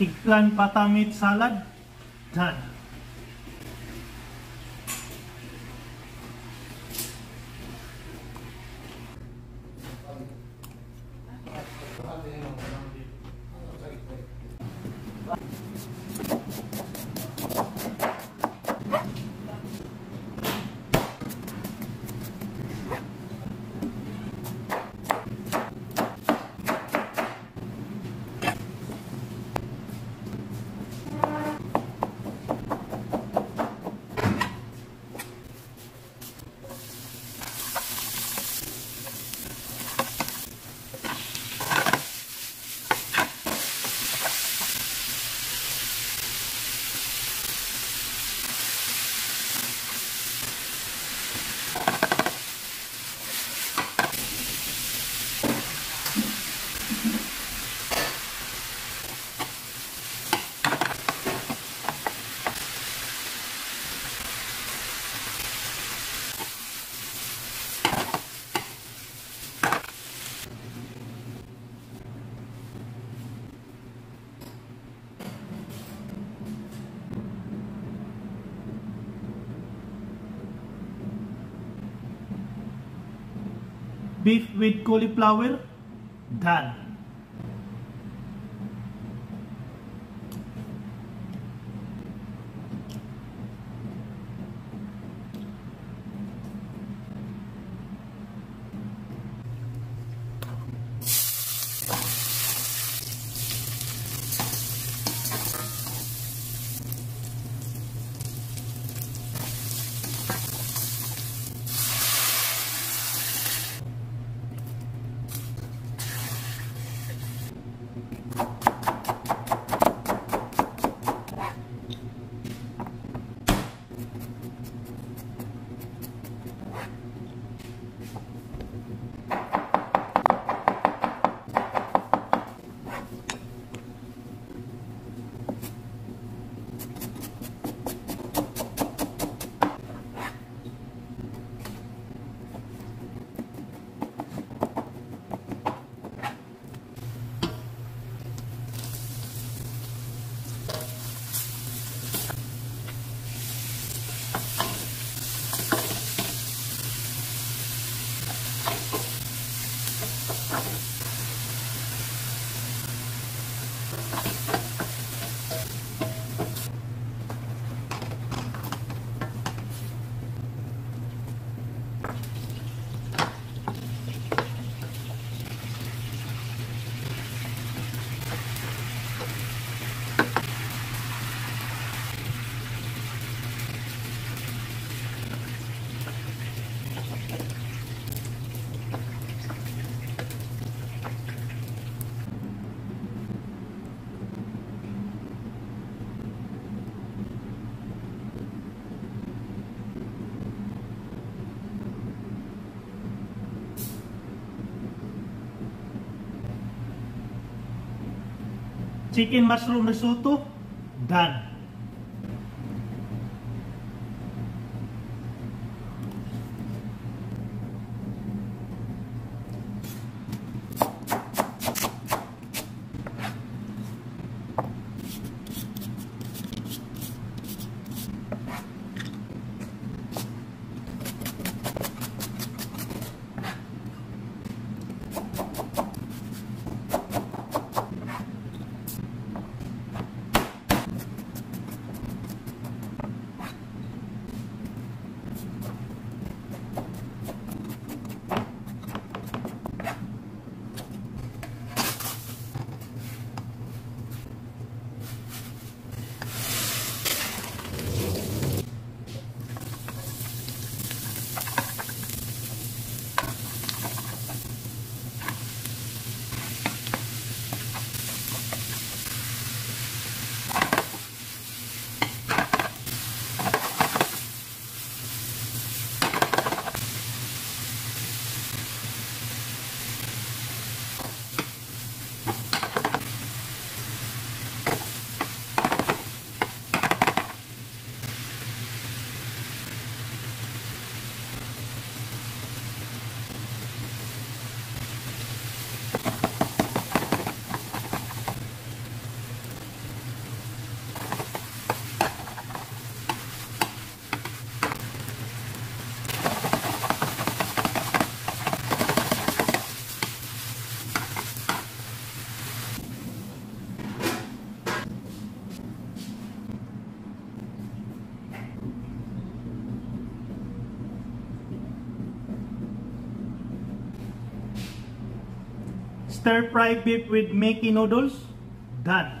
Eggplant pata meat salad. Done. Beef with cauliflower done chicken mushroom risotto done Stir fry beef with Mickey noodles. Done.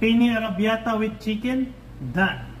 Pini arrabbiata with chicken. Done.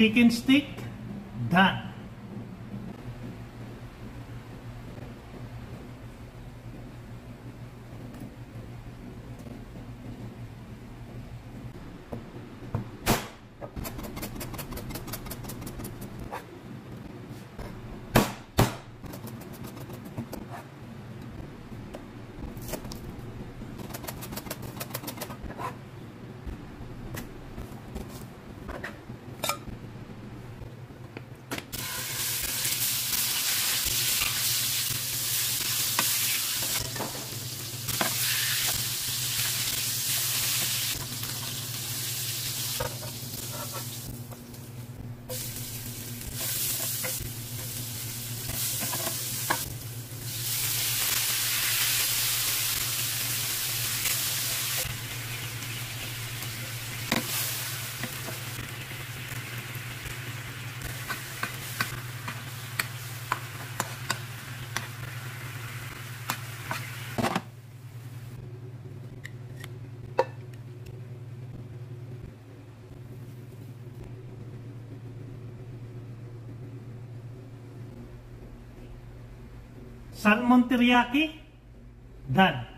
Chicken stick. Salmon teriyaki. Done.